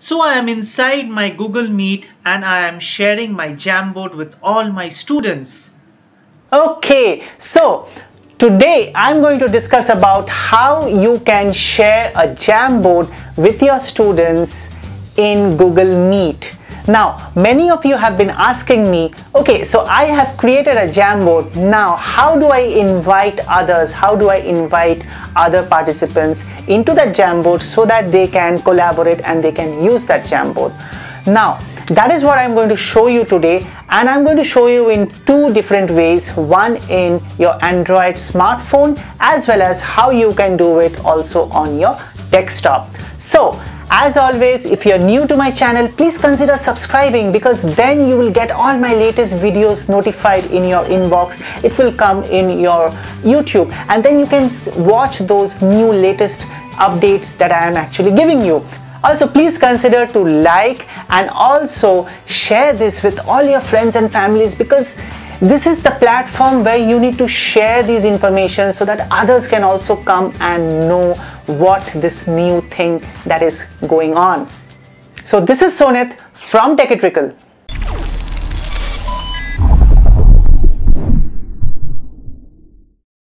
So I am inside my Google Meet and I am sharing my Jamboard with all my students. Okay, so today I'm going to discuss about how you can share a Jamboard with your students in Google Meet. Now, many of you have been asking me, okay, so I have created a Jamboard. Now, how do I invite others? How do I invite other participants into that Jamboard so that they can collaborate and they can use that Jamboard? Now, that is what I'm going to show you today and I'm going to show you in two different ways one in your Android smartphone as well as how you can do it also on your desktop so as always, if you're new to my channel, please consider subscribing because then you will get all my latest videos notified in your inbox. It will come in your YouTube and then you can watch those new latest updates that I am actually giving you. Also, please consider to like and also share this with all your friends and families because this is the platform where you need to share these information so that others can also come and know what this new thing that is going on. So this is Sonit from Techie Trickle.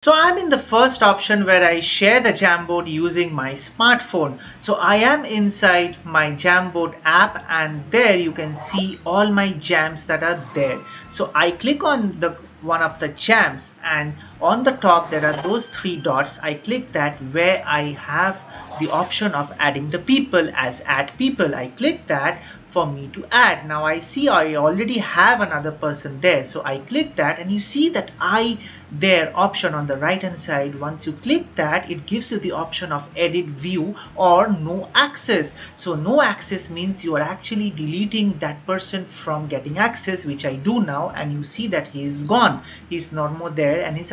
So I'm in the first option where I share the Jamboard using my smartphone. So I am inside my Jamboard app and there you can see all my jams that are there. So I click on the one of the jams and on the top there are those three dots. I click that where I have the option of adding the people as add people. I click that for me to add. Now I see I already have another person there. So I click that and you see that I there option on the right hand side. Once you click that, it gives you the option of edit view or no access. So no access means you are actually deleting that person from getting access, which I do now. And you see that he is gone. He's not more there and he's.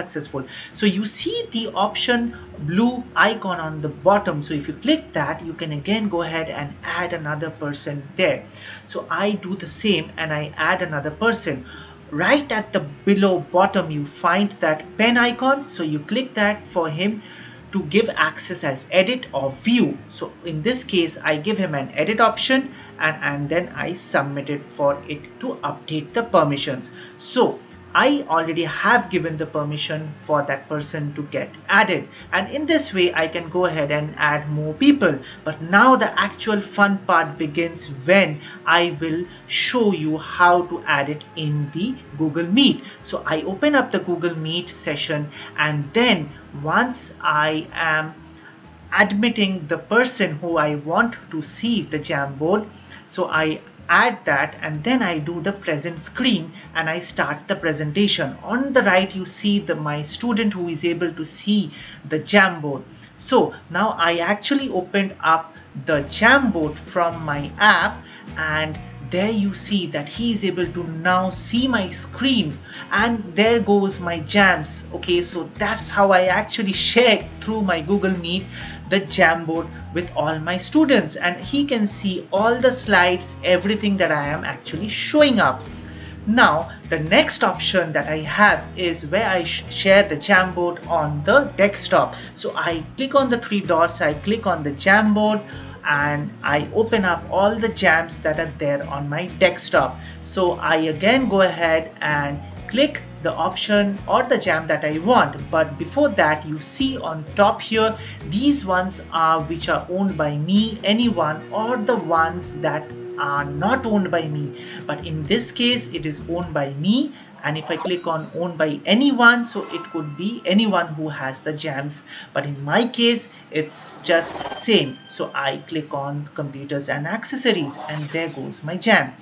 So you see the option blue icon on the bottom. So if you click that, you can again go ahead and add another person there. So I do the same and I add another person. Right at the below bottom you find that pen icon. So you click that for him to give access as edit or view. So in this case I give him an edit option and, and then I submit it for it to update the permissions. So I already have given the permission for that person to get added. And in this way I can go ahead and add more people. But now the actual fun part begins when I will show you how to add it in the Google Meet. So I open up the Google Meet session and then once I am admitting the person who I want to see the Jamboard so I add that and then I do the present screen and I start the presentation. On the right you see the my student who is able to see the Jamboard. So now I actually opened up the Jamboard from my app and there you see that he is able to now see my screen and there goes my jams. Okay so that's how I actually shared through my Google Meet the Jamboard with all my students. And he can see all the slides everything that I am actually showing up. Now the next option that I have is where I sh share the Jamboard on the desktop. So I click on the three dots I click on the Jamboard and I open up all the jams that are there on my desktop. So I again go ahead and click the option or the jam that I want but before that you see on top here these ones are which are owned by me anyone or the ones that are not owned by me but in this case it is owned by me and if I click on owned by anyone so it could be anyone who has the jams but in my case it's just same. So I click on computers and accessories and there goes my jam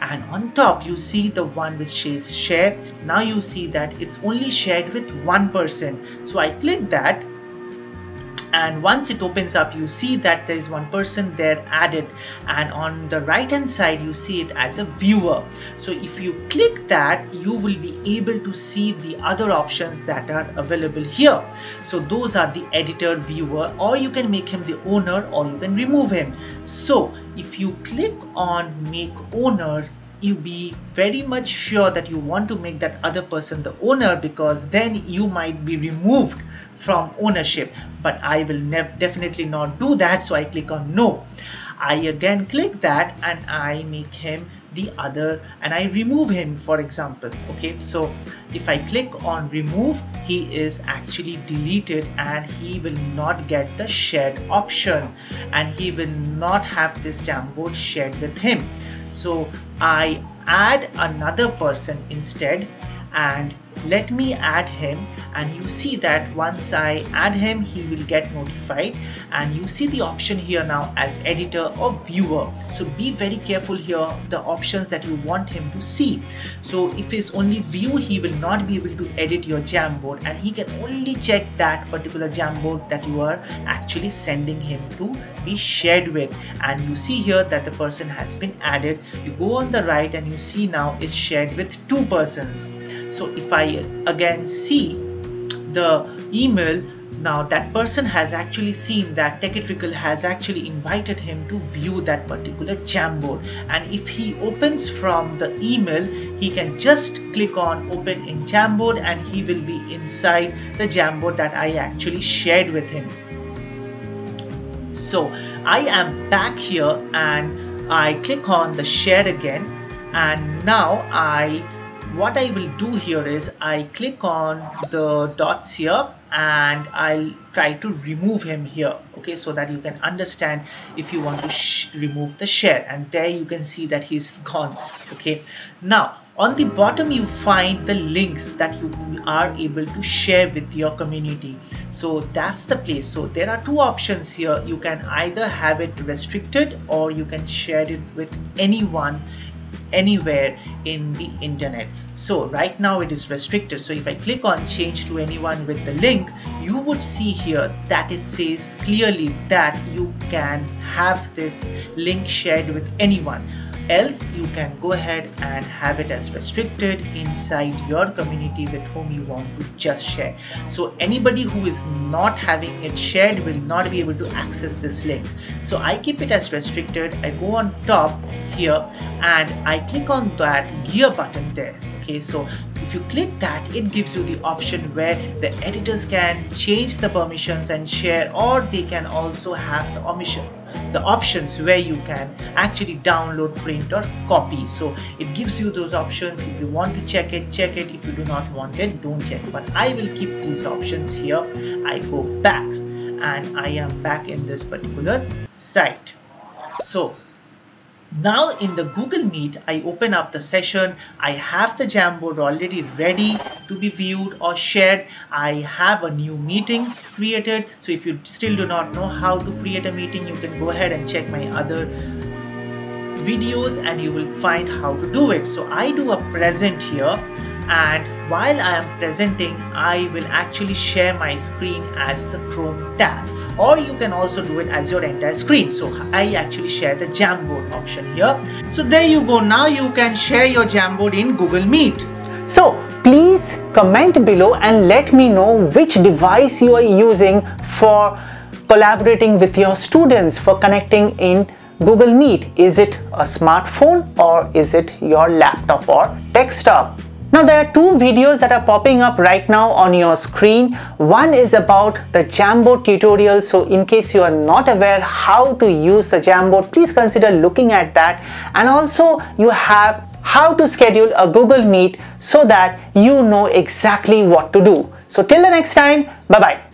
and on top you see the one which says share. Now you see that it's only shared with one person. So I click that and once it opens up you see that there is one person there added. And on the right hand side you see it as a viewer. So if you click that you will be able to see the other options that are available here. So those are the editor viewer or you can make him the owner or you can remove him. So if you click on make owner you be very much sure that you want to make that other person the owner because then you might be removed from ownership. But I will definitely not do that so I click on no. I again click that and I make him the other and I remove him for example. Okay so if I click on remove he is actually deleted and he will not get the shared option. And he will not have this Jamboard shared with him. So I add another person instead and let me add him and you see that once I add him he will get notified. And you see the option here now as editor or viewer. So be very careful here the options that you want him to see. So if it's only view he will not be able to edit your Jamboard and he can only check that particular Jamboard that you are actually sending him to be shared with. And you see here that the person has been added. You go on the right and you see now is shared with two persons. So if I again see the email. Now that person has actually seen that Techie Trickle has actually invited him to view that particular Jamboard and if he opens from the email he can just click on open in Jamboard and he will be inside the Jamboard that I actually shared with him. So I am back here and I click on the share again. And now I what I will do here is I click on the dots here and I'll try to remove him here okay so that you can understand if you want to remove the share. And there you can see that he's gone okay. Now on the bottom you find the links that you are able to share with your community. So that's the place. So there are two options here. You can either have it restricted or you can share it with anyone anywhere in the internet so right now it is restricted. So if I click on change to anyone with the link you would see here that it says clearly that you can have this link shared with anyone else you can go ahead and have it as restricted inside your community with whom you want to just share. So anybody who is not having it shared will not be able to access this link. So I keep it as restricted. I go on top here and I click on that gear button there. Okay so if you click that it gives you the option where the editors can change the permissions and share or they can also have the omission the options where you can actually download print or copy. So it gives you those options. If you want to check it check it. If you do not want it don't check. But I will keep these options here. I go back and I am back in this particular site. So now in the Google Meet, I open up the session. I have the Jamboard already ready to be viewed or shared. I have a new meeting created. So if you still do not know how to create a meeting, you can go ahead and check my other videos and you will find how to do it. So I do a present here and while I am presenting, I will actually share my screen as the Chrome tab or you can also do it as your entire screen so I actually share the Jamboard option here so there you go now you can share your Jamboard in Google Meet so please comment below and let me know which device you are using for collaborating with your students for connecting in Google Meet. Is it a smartphone or is it your laptop or desktop? Now there are two videos that are popping up right now on your screen. One is about the Jamboard tutorial. So in case you are not aware how to use the Jamboard, please consider looking at that. And also you have how to schedule a Google Meet so that you know exactly what to do. So till the next time, bye-bye.